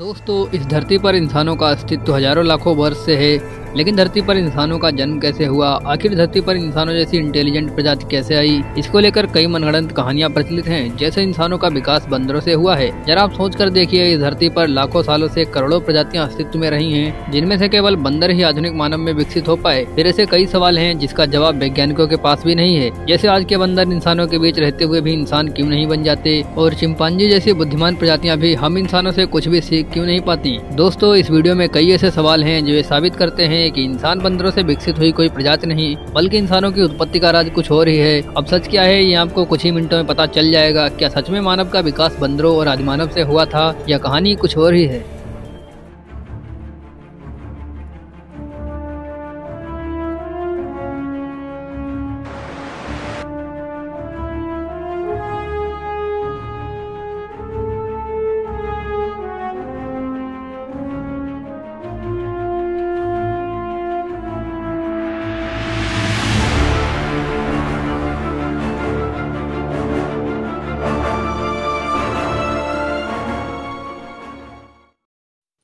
दोस्तों इस धरती पर इंसानों का अस्तित्व हज़ारों लाखों वर्ष से है। लेकिन धरती पर इंसानों का जन्म कैसे हुआ? आखिर धरती पर इंसानों जैसी इंटेलिजेंट प्रजाति कैसे आई? इसको लेकर कई मनगढ़ंत कहानियाँ प्रचलित हैं, जैसे इंसानों का विकास बंदरों से हुआ है। जरा आप सोच कर देखिए, इस धरती पर लाखों सालों से करोड़ों प्रजातियाँ अस्तित्व में रही हैं, जिनमें से केवल बंदर ही आधुनिक मानव में विकसित हो पाए। फिर ऐसे कई सवाल हैं, जिसका जवाब वैज्ञानिकों के पास भी नहीं है। जैसे आज के बंदर इंसानों के बीच रहते हुए भी इंसान क्यों नहीं बन जाते? और चिंपांजी जैसी बुद्धिमान प्रजातियाँ भी हम इंसानों से कुछ भी सीख क्यों नहीं पाती? दोस्तों, इस वीडियो में कई ऐसे सवाल हैं, जो ये साबित करते हैं कि इंसान बंदरों से विकसित हुई कोई प्रजाति नहीं, बल्कि इंसानों की उत्पत्ति का राज कुछ और ही है। अब सच क्या है, ये आपको कुछ ही मिनटों में पता चल जाएगा, क्या सच में मानव का विकास बंदरों और आदिमानव से हुआ था, या कहानी कुछ और ही है।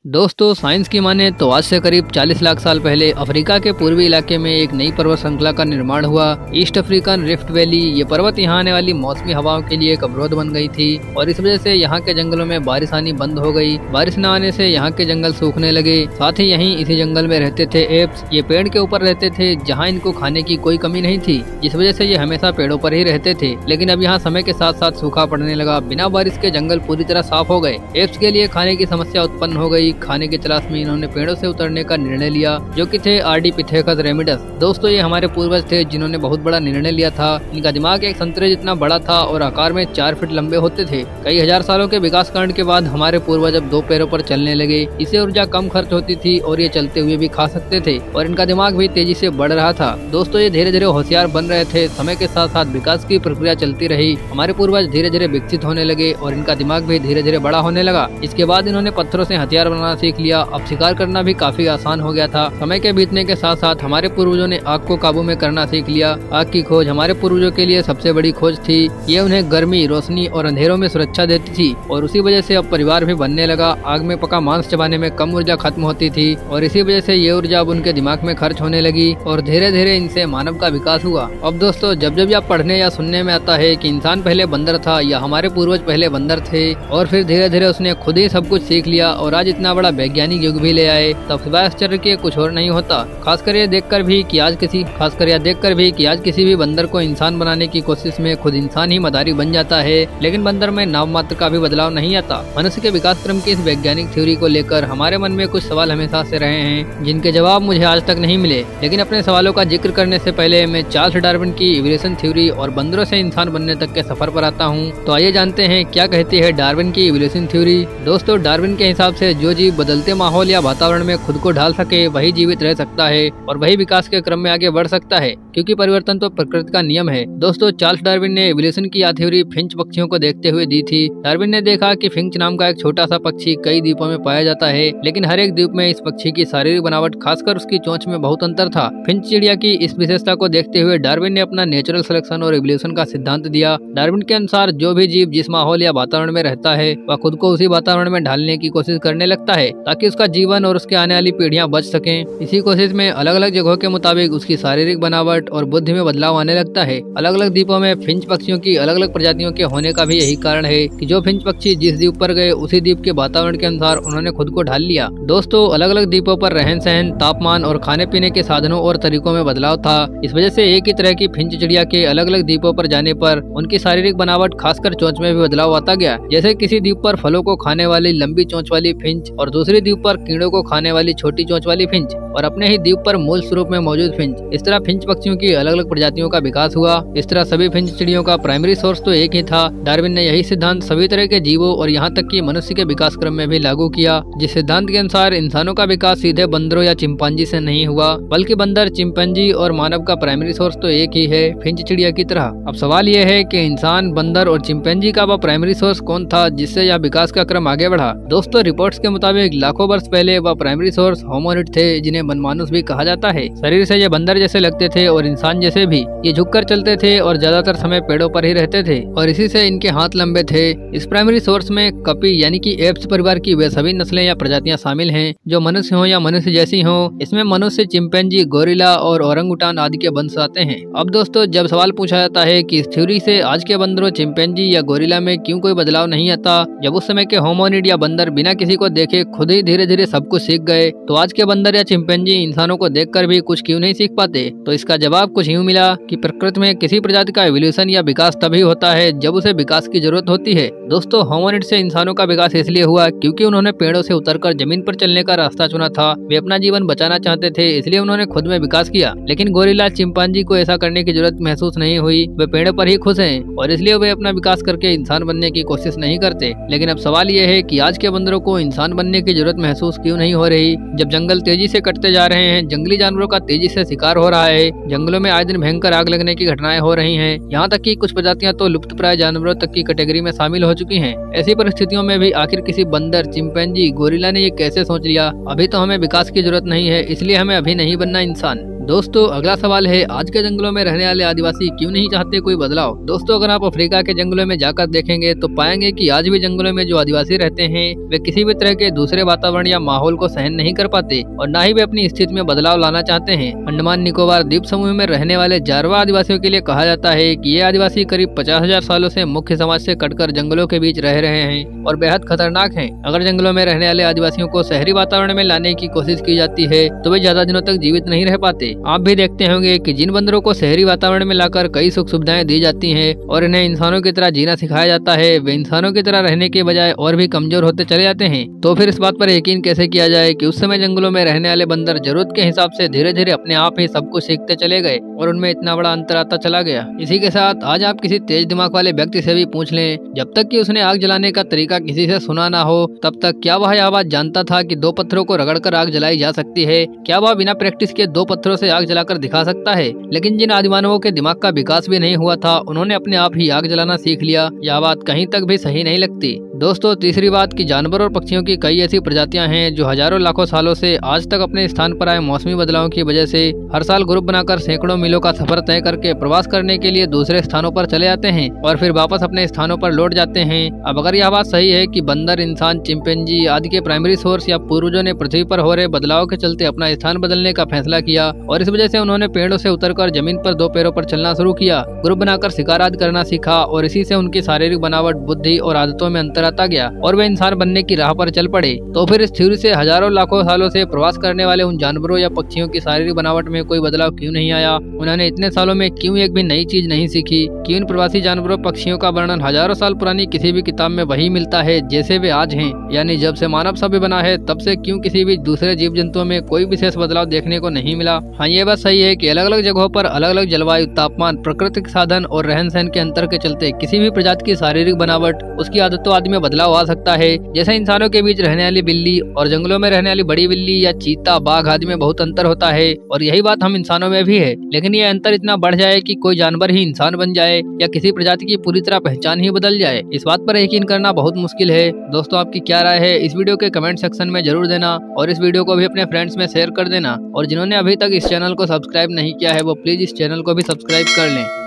दोस्तों, साइंस की माने तो आज से करीब 40 लाख साल पहले अफ्रीका के पूर्वी इलाके में एक नई पर्वत श्रृंखला का निर्माण हुआ। ईस्ट अफ्रीकन रिफ्ट वैली, ये पर्वत यहाँ आने वाली मौसमी हवाओं के लिए एक अवरोध बन गई थी और इस वजह से यहाँ के जंगलों में बारिश आनी बंद हो गई। बारिश न आने से यहाँ के जंगल सूखने लगे। साथ ही यही इसी जंगल में रहते थे एप्स। ये पेड़ के ऊपर रहते थे, जहाँ इनको खाने की कोई कमी नहीं थी, जिस वजह से ये हमेशा पेड़ों पर ही रहते थे। लेकिन अब यहाँ समय के साथ साथ सूखा पड़ने लगा। बिना बारिश के जंगल पूरी तरह साफ़ हो गए। एप्स के लिए खाने की समस्या उत्पन्न हो गई। खाने की तलाश में इन्होंने पेड़ों से उतरने का निर्णय लिया, जो कि थे आर डी पिथेकस रेमिडस। दोस्तों, ये हमारे पूर्वज थे जिन्होंने बहुत बड़ा निर्णय लिया था। इनका दिमाग एक संतरे जितना बड़ा था और आकार में चार फीट लंबे होते थे। कई हज़ार सालों के विकास कांड के बाद हमारे पूर्वज अब दो पैरों पर चलने लगे। इसे ऊर्जा कम खर्च होती थी और ये चलते हुए भी खा सकते थे, और इनका दिमाग भी तेज़ी से बढ़ रहा था। दोस्तों, ये धीरे धीरे होशियार बन रहे थे। समय के साथ साथ विकास की प्रक्रिया चलती रही। हमारे पूर्वज धीरे धीरे विकसित होने लगे और इनका दिमाग भी धीरे धीरे बड़ा होने लगा। इसके बाद इन्होंने पत्थरों से हथियार बनाना सीख लिया, अब शिकार करना भी काफ़ी आसान हो गया था। समय के बीतने के साथ साथ हमारे पूर्वजों ने आग को काबू में करना सीख लिया। आग की खोज हमारे पूर्वजों के लिए सबसे बड़ी खोज थी। ये उन्हें गर्मी, रोशनी और अंधेरों में सुरक्षा देती थी और उसी वजह से अब परिवार भी बनने लगा। आग में पका मांस चबाने में कम ऊर्जा खत्म होती थी और इसी वजह से ये ऊर्जा अब उनके दिमाग में खर्च होने लगी और धीरे धीरे इनसे मानव का विकास हुआ। अब दोस्तों जब जब आप पढ़ने या सुनने में आता है कि इंसान पहले बंदर था या हमारे पूर्वज पहले बंदर थे और फिर धीरे धीरे उसने खुद ही सब कुछ सीख लिया और आज इतना बड़ा वैज्ञानिक युग भी ले आए। तब सिवाय आश्चर्य के कुछ और नहीं होता। खासकर ये देखकर भी कि आज किसी खासकर यह देखकर भी कि आज किसी भी बंदर को इंसान बनाने की कोशिश में खुद इंसान ही मदारी बन जाता है। लेकिन बंदर में नाम मात्र का भी बदलाव नहीं आता। मनुष्य के विकास क्रम की इस वैज्ञानिक थ्योरी को लेकर हमारे मन में कुछ सवाल हमेशा से रहे हैं, जिनके जवाब मुझे आज तक नहीं मिले। लेकिन अपने सवालों का ज़िक्र करने से पहले मैं चार्ल्स डार्विन की इवोल्यूशन थ्योरी और बंदरों से इंसान बनने तक के सफ़र पर आता हूँ। तो आइए जानते हैं, क्या कहती है डार्विन की इवोल्यूशन थ्योरी दोस्तों, डार्विन के हिसाब से जो जीव बदलते माहौल या वातावरण में खुद को ढाल सके, वही जीवित रह सकता है और वही विकास के क्रम में आगे बढ़ सकता है। क्योंकि परिवर्तन तो प्रकृति का नियम है। दोस्तों, चार्ल्स डार्विन ने एवोल्यूशन की यह थ्योरी फिंच पक्षियों को देखते हुए दी थी। डार्विन ने देखा कि फिंच नाम का एक छोटा सा पक्षी कई द्वीपों में पाया जाता है, लेकिन हर एक द्वीप में इस पक्षी की शारीरिक बनावट, खासकर उसकी चोंच में बहुत अंतर था। फिंच चिड़िया की इस विशेषता को देखते हुए डार्विन ने अपना नेचुरल सिलेक्शन और एवोल्यूशन का सिद्धांत दिया। डार्विन के अनुसार, जो भी जीव जिस माहौल या वातावरण में रहता है, वह खुद को उसी वातावरण में ढालने की कोशिश करने लगता है, ताकि उसका जीवन और उसके आने वाली पीढ़ियाँ बच सके। इसी कोशिश में अलग अलग जगहों के मुताबिक उसकी शारीरिक बनावट और बुद्धि में बदलाव आने लगता है। अलग अलग द्वीपों में फिंच पक्षियों की अलग अलग प्रजातियों के होने का भी यही कारण है कि जो फिंच पक्षी जिस द्वीप पर गए, उसी द्वीप के वातावरण के अनुसार उन्होंने खुद को ढाल लिया। दोस्तों अलग अलग द्वीपों पर रहन सहन तापमान और खाने पीने के साधनों और तरीकों में बदलाव था। इस वजह से एक ही तरह की फिंच चिड़िया के अलग अलग द्वीपों पर जाने पर उनकी शारीरिक बनावट, खासकर चोंच में भी बदलाव आता गया। जैसे किसी द्वीप पर फलों को खाने वाली लंबी चोंच वाली फिंच और दूसरी द्वीप पर कीड़ों को खाने वाली छोटी चोंच वाली फिंच और अपने ही द्वीप पर मूल स्वरूप में मौजूद फिंच। इस तरह फिंच पक्षियों की अलग अलग प्रजातियों का विकास हुआ। इस तरह सभी फिंच चिड़ियों का प्राइमरी सोर्स तो एक ही था। डार्विन ने यही सिद्धांत सभी तरह के जीवों और यहाँ तक कि मनुष्य के विकास क्रम में भी लागू किया, जिस सिद्धांत के अनुसार इंसानों का विकास सीधे बंदरों या चिंपांजी से नहीं हुआ, बल्कि बंदर, चिंपैंजी और मानव का प्राइमरी सोर्स तो एक ही है फिंच चिड़िया की तरह। अब सवाल यह है कि इंसान, बंदर और चिंपैंजी का वह प्राइमरी सोर्स कौन था, जिससे यह विकास का क्रम आगे बढ़ा? दोस्तों रिपोर्ट्स के मुताबिक लाखों वर्ष पहले वह प्राइमरी सोर्स होमोनिट थे, जिन्हें मनमानुस भी कहा जाता है। शरीर से ये बंदर जैसे लगते थे और और इंसान जैसे भी, ये झुककर चलते थे और ज़्यादातर समय पेड़ों पर ही रहते थे। और इसी से इनके हाथ लंबे थे। इस प्राइमरी सोर्स में कपी यानी कि एप्स परिवार की वे सभी नस्लें या प्रजातियाँ शामिल हैं, जो मनुष्य हो या मनुष्य जैसी हो। इसमें मनुष्य चिंपैंजी गोरिला और औरंगुटान आदि के वंश आते हैं। अब दोस्तों, जब सवाल पूछा जाता है कि इस थ्योरी से आज के बंदरों चिंपैंजी या गोरिला में क्यों कोई बदलाव नहीं आता, जब उस समय के होमोनिड या बंदर बिना किसी को देखे खुद ही धीरे धीरे सब कुछ सीख गए तो आज के बंदर या चिंपैंजी इंसानों को देखकर भी कुछ क्यूँ नहीं सीख पाते? तो इसका जवाब कुछ यूँ मिला की प्रकृति में किसी प्रजाति का एवोल्यूशन या विकास तभी होता है जब उसे विकास की ज़रूरत होती है। दोस्तों होमोनिड से इंसानों का विकास इसलिए हुआ क्योंकि उन्होंने पेड़ों से उतरकर ज़मीन पर चलने का रास्ता चुना था। वे अपना जीवन बचाना चाहते थे, इसलिए उन्होंने खुद में विकास किया। लेकिन गोरीला चिंपांजी को ऐसा करने की ज़रूरत महसूस नहीं हुई। वे पेड़ पर ही खुश हैं और इसलिए वे अपना विकास करके इंसान बनने की कोशिश नहीं करते। लेकिन अब सवाल ये है कि आज के बंदरों को इंसान बनने की ज़रूरत महसूस क्यों नहीं हो रही? जब जंगल तेज़ी से कटते जा रहे हैं, जंगली जानवरों का तेज़ी से शिकार हो रहा है जंगलों में आए दिन भयंकर आग लगने की घटनाएँ हो रही हैं। यहाँ तक कि कुछ प्रजातियाँ तो लुप्त प्राय जानवरों तक की कैटेगरी में शामिल हो चुकी हैं। ऐसी परिस्थितियों में भी आखिर किसी बंदर, चिंपैंजी गोरिला ने ये कैसे सोच लिया? अभी तो हमें विकास की ज़रूरत नहीं है, इसलिए हमें अभी नहीं बनना इंसान। दोस्तों, अगला सवाल है, आज के जंगलों में रहने वाले आदिवासी क्यों नहीं चाहते कोई बदलाव? दोस्तों, अगर आप अफ्रीका के जंगलों में जाकर देखेंगे तो पाएँगे कि आज भी जंगलों में जो आदिवासी रहते हैं, वे किसी भी तरह के दूसरे वातावरण या माहौल को सहन नहीं कर पाते, और न ही वे अपनी स्थिति में बदलाव लाना चाहते हैं। अंडमान, निकोबार, द्वीप समूह में रहने वाले जारवा आदिवासियों के लिए कहा जाता है की ये आदिवासी करीब पचास हज़ार सालों ऐसी मुख्य समाज ऐसी कटकर जंगलों के बीच रह रहे हैं और बेहद खतरनाक है। अगर जंगलों में रहने वाले आदिवासियों को शहरी वातावरण में लाने की कोशिश की जाती है तो वे ज़्यादा दिनों तक जीवित नहीं रह पाते। आप भी देखते होंगे की जिन बंदरों को शहरी वातावरण में लाकर कई सुख सुविधाएँ दी जाती है और इन्हें इंसानों की तरह जीना सिखाया जाता है, वे इंसानों की तरह रहने के बजाय और भी कमज़ोर होते चले जाते हैं। तो फिर इस बात पर यकीन कैसे किया जाए कि उस समय जंगलों में रहने वाले बंदर ज़रूरत के हिसाब से धीरे धीरे अपने आप ही सब कुछ सीखते चले गए और उनमें इतना बड़ा अंतर आता चला गया। इसी के साथ आज आप किसी तेज दिमाग वाले व्यक्ति से भी पूछ लें। जब तक कि उसने आग जलाने का तरीका किसी से सुना ना हो, तब तक क्या वह यह बात जानता था कि दो पत्थरों को रगड़कर आग जलाई जा सकती है? क्या वह बिना प्रैक्टिस के दो पत्थरों से आग जलाकर दिखा सकता है? लेकिन जिन आदिमानवों के दिमाग का विकास भी नहीं हुआ था, उन्होंने अपने आप ही आग जलाना सीख लिया। यह बात कहीं तक भी सही नहीं लगती। दोस्तों, तीसरी बात कि जानवर और पक्षियों की कई ऐसी प्रजातियाँ हैं जो हज़ारों लाखों सालों से आज तक अपने स्थान पर आए मौसमी बदलाव की वजह से हर साल ग्रुप बनाकर सैकड़ों मीलों का सफ़र तय करके प्रवास करने के लिए दूसरे स्थानों पर चले जाते हैं और फिर वापस अपने स्थानों पर लौट जाते हैं। अब अगर यह बात सही है कि बंदर, इंसान, चिंपेंजी आदि के प्राइमरी सोर्स या पूर्वजों ने पृथ्वी पर हो रहे बदलाव के चलते अपना स्थान बदलने का फैसला किया और इस वजह से उन्होंने पेड़ों से उतरकर ज़मीन पर दो पैरों पर चलना शुरू किया। ग्रुप बनाकर शिकार आदि करना सीखा और इसी से उनकी शारीरिक बनावट, बुद्धि और आदतों में अंतर आता गया और वे इंसान बनने की राह पर चल पड़े। तो फिर इस थ्योरी से हज़ारों लाखों सालों से प्रवास करने वाले उन जानवरों या पक्षियों की शारीरिक बनावट में कोई बदलाव क्यों नहीं आया। उन्होंने इतने सालों में क्यों एक भी नई चीज़ नहीं सीखी? कि उन प्रवासी जानवरों, पक्षियों का वर्णन हज़ारों साल पुरानी किसी भी किताब में वही मिलता है जैसे वे आज हैं? यानी जब से मानव सभ्य बना है, तब से क्यों किसी भी दूसरे जीव जंतुओं में कोई विशेष बदलाव देखने को नहीं मिला? हाँ ये बात सही है की अलग अलग जगहों पर अलग अलग जलवायु, तापमान प्राकृतिक साधन और रहन सहन के अंतर के चलते किसी भी प्रजाति की शारीरिक बनावट, उसकी आदतों आदि में बदलाव आ सकता है। जैसे इंसानों के बीच रहने वाली बिल्ली और जंगलों में रहने वाली बड़ी बिल्ली या चीता, बाघ आदि में बहुत अंतर होता है। और यही बात हम इंसानों में भी है। लेकिन यह अंतर इतना बढ़ जाए कि कोई जानवर ही इंसान बन जाए या किसी प्रजाति की पूरी तरह पहचान ही बदल जाए, इस बात पर यकीन करना बहुत मुश्किल है। दोस्तों, आपकी क्या राय है? इस वीडियो के कमेंट सेक्शन में ज़रूर देना और इस वीडियो को भी अपने फ्रेंड्स में शेयर कर देना। और जिन्होंने अभी तक इस चैनल को सब्सक्राइब नहीं किया है, वो प्लीज़ इस चैनल को भी सब्सक्राइब कर लें।